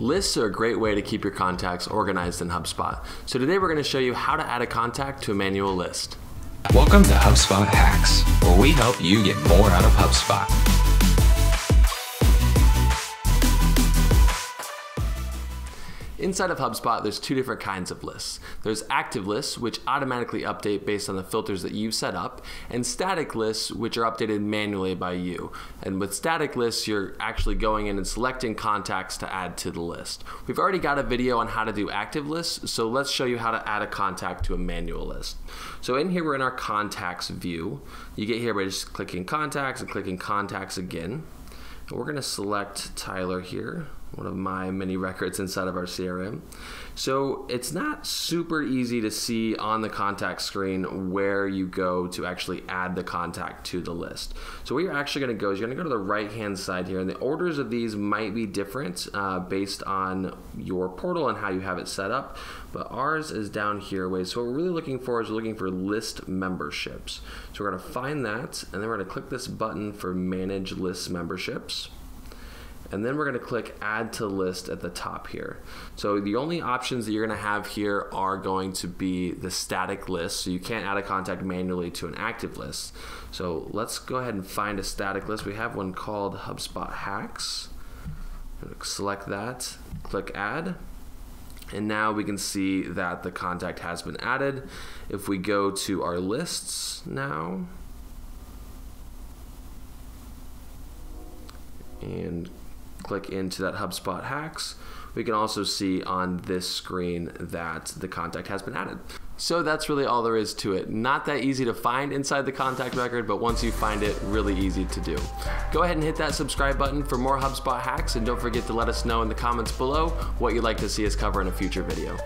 Lists are a great way to keep your contacts organized in HubSpot. So today we're going to show you how to add a contact to a manual list. Welcome to HubSpot Hacks, where we help you get more out of HubSpot. Inside of HubSpot, there's two different kinds of lists. There's active lists, which automatically update based on the filters that you've set up, and static lists, which are updated manually by you. And with static lists, you're actually going in and selecting contacts to add to the list. We've already got a video on how to do active lists, so let's show you how to add a contact to a manual list. So in here, we're in our contacts view. You get here by just clicking contacts and clicking contacts again. And we're gonna select Tyler here one of my many records inside of our CRM. So it's not super easy to see on the contact screen where you go to actually add the contact to the list. So what you're actually going to go is you're going to go to the right hand side here, and the orders of these might be different uh, based on your portal and how you have it set up. But ours is down here way. So what we're really looking for is we're looking for list memberships. So we're going to find that, and then we're going to click this button for manage list memberships and then we're going to click add to list at the top here. So the only options that you're going to have here are going to be the static list. So you can't add a contact manually to an active list. So let's go ahead and find a static list. We have one called HubSpot Hacks. Select that, click add. And now we can see that the contact has been added. If we go to our lists now, and click into that HubSpot hacks, we can also see on this screen that the contact has been added. So that's really all there is to it. Not that easy to find inside the contact record, but once you find it, really easy to do. Go ahead and hit that subscribe button for more HubSpot hacks, and don't forget to let us know in the comments below what you'd like to see us cover in a future video.